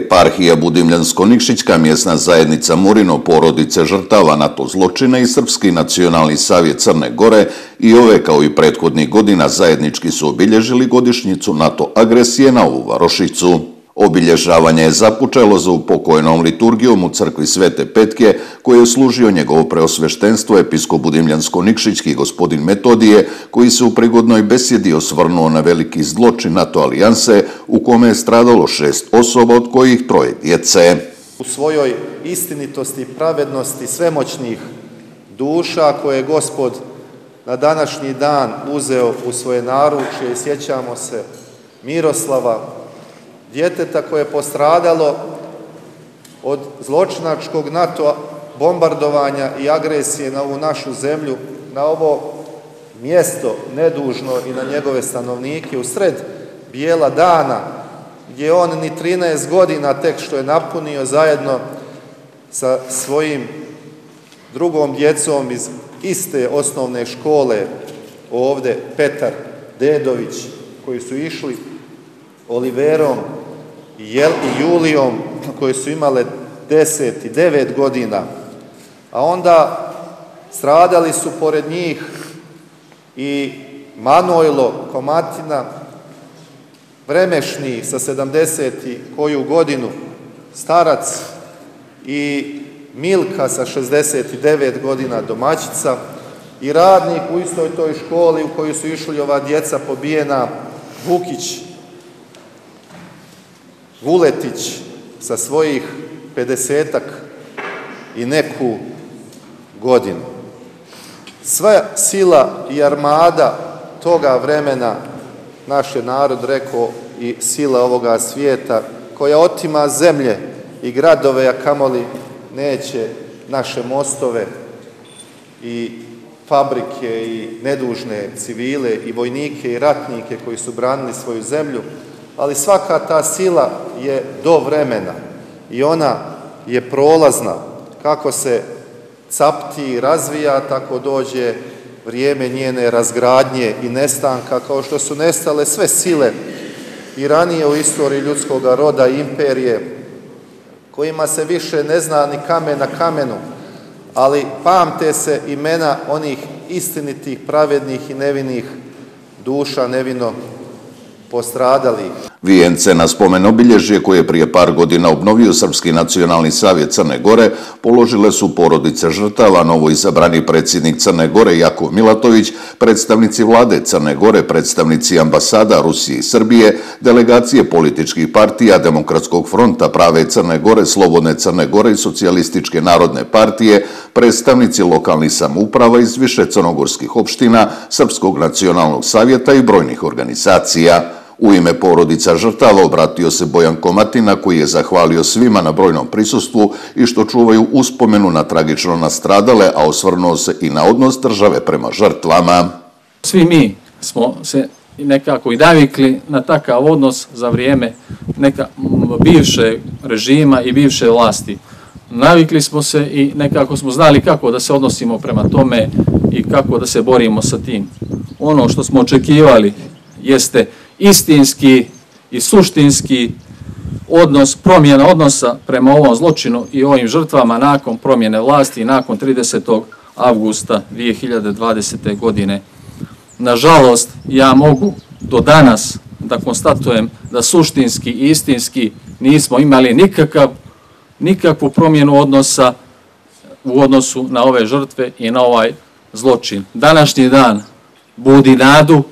Eparhija Budimljansko-Nikšićka mjesna zajednica Murino porodice žrtava NATO zločina i Srpski nacionalni savjet Crne Gore i ove kao i prethodnih godina zajednički su obilježili godišnjicu NATO agresije na ovu Varošicu. Obilježavanje je započelo za upokojnom liturgijom u crkvi Svete Petke, koje je služio njegovo preosveštenstvo episkop Budimljansko-Nikšićki gospodin Metodije, koji se u prigodnoj besjedi osvrnuo na veliki zločin NATO alijanse, u kome je stradalo šest osoba, od kojih troje djece. U svojoj istinitosti i pravednosti svemoćnih duša koje je gospod na današnji dan uzeo u svoje naručje i sjećamo se Miroslava, djeteta koje je postradalo od zločinačkog NATO bombardovanja i agresije na ovu našu zemlju, na ovo mjesto nedužno i na njegove stanovnike u sred bijela dana, gdje on ni 13 godina tek što je napunio zajedno sa svojim drugom djecom iz iste osnovne škole ovde, Petar Dedović, koji su išli Oliverom i Julijom, koje su imale 10 i 9 godina, a onda stradali su pored njih i Manojlo Komatina, Vremešni sa 70 i koju godinu, starac i Milka sa 69 godina domaćica i radnik u istoj toj školi u kojoj su išli ova djeca pobijena Vukić Vuletić sa svojih 50 i neku godinu. Sva sila i armada toga vremena, naš je narod rekao i sila ovoga svijeta, koja otima zemlje i gradove, a kamoli neće naše mostove i fabrike i nedužne civile i vojnike i ratnike koji su branili svoju zemlju, ali svaka ta sila je do vremena i ona je prolazna. Kako se capti i razvija, tako dođe vrijeme njene razgradnje i nestanka, kao što su nestale sve sile i ranije u istoriji ljudskog roda i imperije, kojima se više ne zna ni kamen na kamenu, ali pamte se imena onih istinitih, pravednih i nevinih duša nevino postradalih. Vijence na spomen obilježje koje je prije par godina obnovio Srpski nacionalni savjet Crne Gore položile su porodice žrtava, novo izabrani predsjednik Crne Gore Jakov Milatović, predstavnici vlade Crne Gore, predstavnici ambasada Rusije i Srbije, delegacije političkih partija, Demokratskog fronta, Prave Crne Gore, Slobodne Crne Gore i Socijalističke narodne partije, predstavnici lokalnih samuprava iz više crnogorskih opština, Srpskog nacionalnog savjeta i brojnih organizacija. U ime porodica žrtava obratio se Bojan Komatina koji je zahvalio svima na brojnom prisustvu i što čuvaju uspomenu na tragično nastradale, a osvrnuo se i na odnos države prema žrtvama. Svi mi smo se nekako i navikli na takav odnos za vrijeme neka bivše režima i bivše vlasti. Navikli smo se i nekako smo znali kako da se odnosimo prema tome i kako da se borimo sa tim. Ono što smo očekivali jeste istinski i suštinski odnos, promjena odnosa prema ovom zločinu i ovim žrtvama nakon promjene vlasti nakon 30. avgusta 2020. godine. Nažalost, ja mogu do danas da konstatujem da suštinski i istinski nismo imali nikakav, nikakvu promjenu odnosa u odnosu na ove žrtve i na ovaj zločin. Današnji dan budi nadu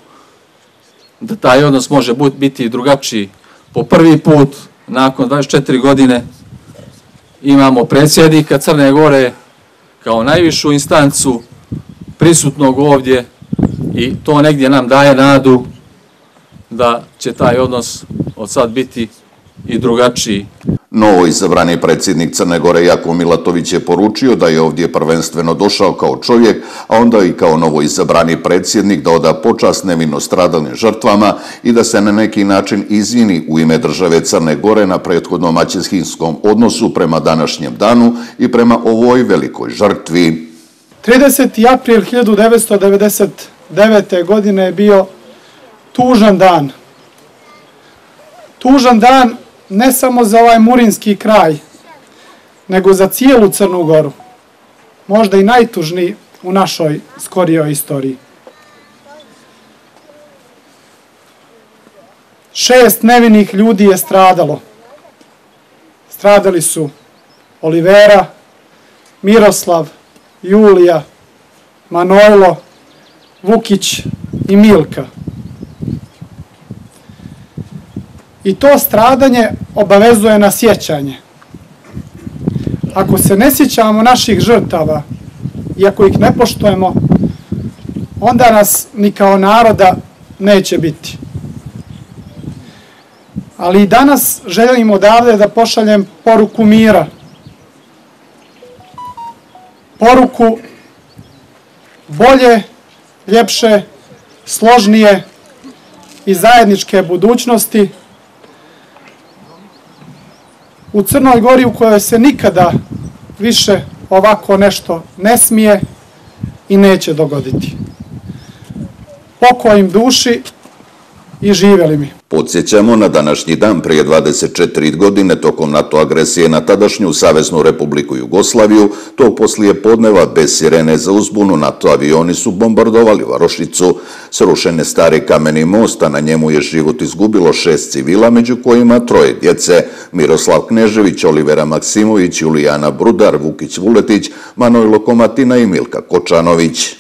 da taj odnos može biti drugačiji. Po prvi put, nakon 24 godine, imamo predsjednika Crne Gore kao najvišu instancu prisutnog ovdje i to negdje nam daje nadu da će taj odnos od sad biti i drugačiji. Novo izabrani predsjednik Crne Gore Jako Milatović je poručio da je ovdje prvenstveno došao kao čovjek, a onda i kao novo izabrani predsjednik da oda počast nevino stradalnim žrtvama i da se na neki način izvini u ime države Crne Gore na prethodnom maćehinskom odnosu prema današnjem danu i prema ovoj velikoj žrtvi. 30. april 1999. godine je bio tužan dan. Tužan dan ne samo za ovaj Murinski kraj, nego za cijelu Crnu Goru. Možda i najtužniji u našoj skorijoj istoriji. Šest nevinih ljudi je stradalo. Stradali su Olivera, Miroslav, Julija, Manojlo, Vukić i Milka. I to stradanje obavezuje na sjećanje. Ako se ne sjećamo naših žrtava, i ako ih ne poštujemo, onda nas ni kao naroda neće biti. Ali i danas želim odavde da pošaljem poruku mira. Poruku bolje, ljepše, složnije i zajedničke budućnosti u Crnoj Gori u kojoj se nikada više ovako nešto ne smije i neće dogoditi. Pokojim duši i živeli mi. Podsjećamo na današnji dan prije 24 godine tokom NATO agresije na tadašnju Saveznu republiku Jugoslaviju, to poslije podneva bez sirene za uzbunu NATO avioni su bombardovali Varošicu. Srušene stari kameni mosta, na njemu je život izgubilo šest civila, među kojima troje djece, Miroslav Knežević, Olivera Maksimović, Julijana Brudar, Vukić Vuletić, Manojlo Komatina i Milka Kočanović.